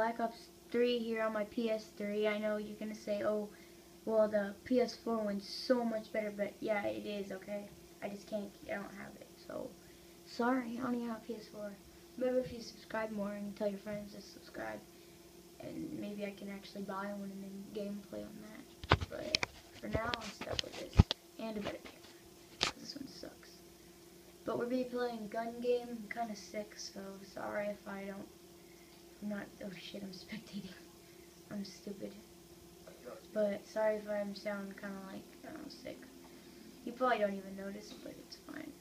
PS3 here on my PS3. I know you're gonna say, oh, well the PS4 one's so much better, but yeah, it is. Okay, I just can't. I don't have it, so sorry. I only have PS4. Remember, if you subscribe more and tell your friends to subscribe, and maybe I can actually buy one and then gameplay on that. But for now, I'm stuck with this and a better camera. 'cause This one sucks. But we'll be playing gun game. Kind of sick, so sorry if I don't. Not. Oh shit! I'm spectating. I'm stupid. But sorry if I'm sound kind of like I don't know, sick. You probably don't even notice, but it's fine.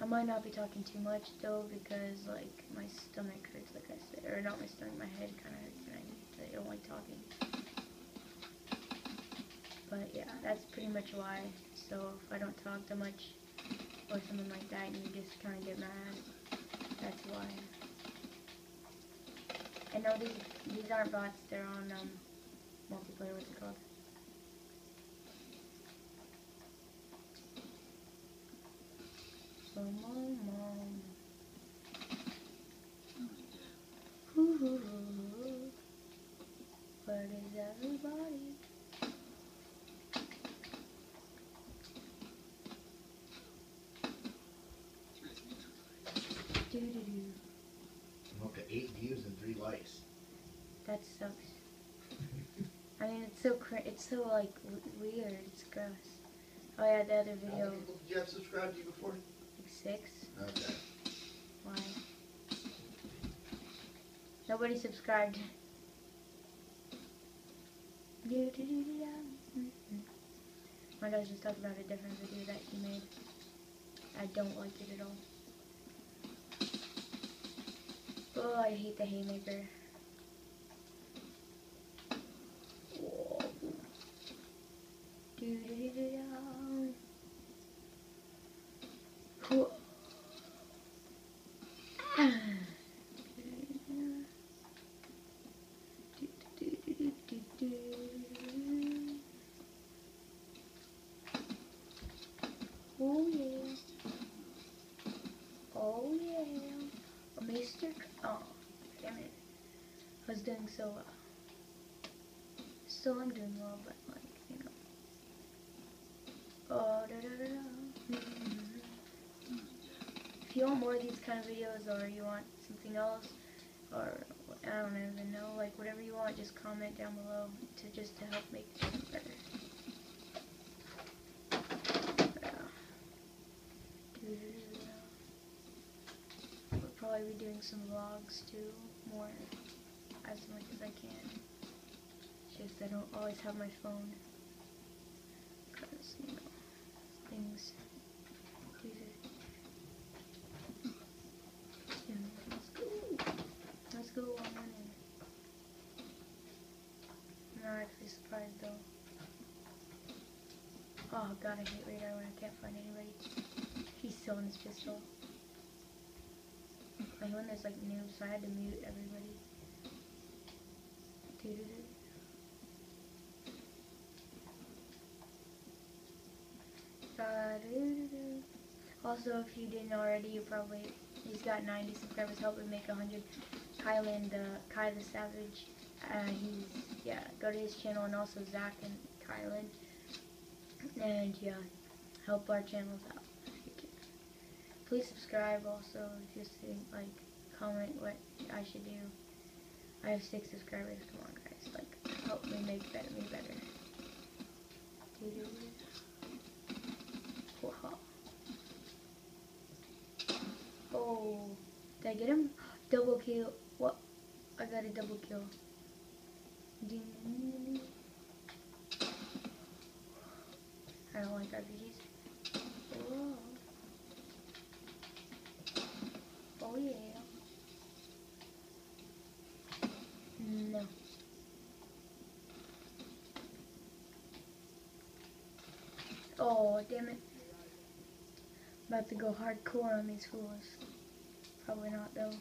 I might not be talking too much though because like my stomach hurts, like I said, or not my stomach, my head kind of hurts, and I, I don't like talking. But yeah, that's pretty much why. So if I don't talk too much or something like that, and you just kind of get mad, that's why. And no, these these aren't bots. They're on um, multiplayer. What's it called? So mom, mom. Hoo, hoo, hoo. Where is everybody? Do do do. I'm up to eight views and three likes. That sucks. I mean, it's so cra- it's so like w- weird. It's gross. Oh yeah, the other How video, many people did you have subscribed to you before? like six. Okay. Why? Nobody subscribed. My guys just talked about a different video that he made. I don't like it at all. Oh, I hate the haymaker. Whoa. Doo-doo-doo-doo-doo. Oh yeah. Oh yeah. Mr. Oh, damn it. I was doing so well. Still I'm doing well, but like, you know. Oh, da da da da. If you want more of these kind of videos or you want something else or I don't even know, like whatever you want, just comment down below to just to help make things better. We'll probably be doing some vlogs too, more as much as I can. Just I don't always have my phone. Because, you know, things. These are yeah, let's go. Let's go on running. I'm not actually surprised Oh god, I hate radar when I can't find anybody. He's still in his pistol. Like when there's like noobs, so I had to mute everybody. Da-doo-doo-doo. Uh, also, if you didn't already, you probably he's got 90 subscribers. Help him make 100. Kylan, the Kai the Savage. Uh, he's yeah. Go to his channel and also Zach and Kylan. And yeah, help our channels out. Please subscribe. Also, just to, like comment what I should do. I have six subscribers. Come on, guys. Like, help me make better, me better. Doo-doo. Whoa. Oh, did I get him? Double kill. What? I got a double kill. I don't like RPGs. Oh. Oh yeah. No. Oh, damn it. About to go hardcore on these fools. Probably not though.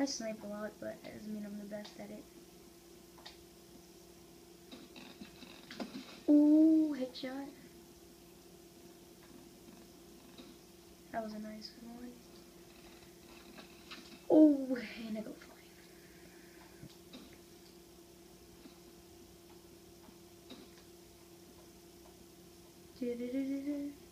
I snipe a lot, but that doesn't mean I'm the best at it. Ooh, headshot. That was a nice one. and I go flying. Do-do-do-do-do. Um,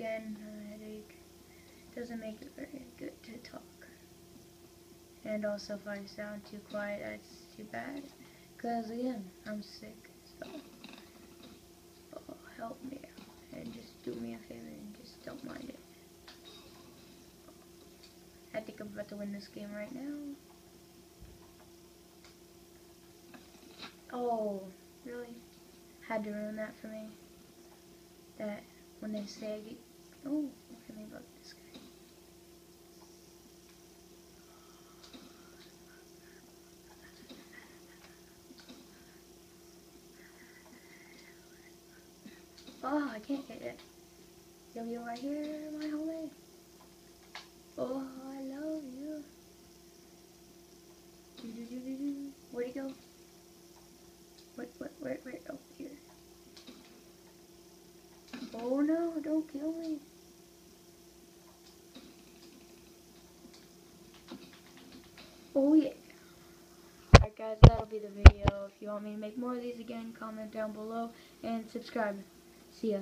again, a headache doesn't make it very good to talk. And also, if I sound too quiet, that's too bad. Because, again, I'm sick, so oh, help me out. And just do me a favor and just don't mind it. I think I'm about to win this game right now. Oh, really? Had to ruin that for me. That when they say Oh, I. Oh, let me look this guy. Oh, I can't get it. You'll be right here, my homie. Oh, I love you. Do-do-do-do-do. Where'd he go? Wait, wait, wait, wait. Oh, here. Oh no, don't kill me. Oh yeah. Alright guys, that'll be the video. If you want me to make more of these again, comment down below and subscribe. See ya.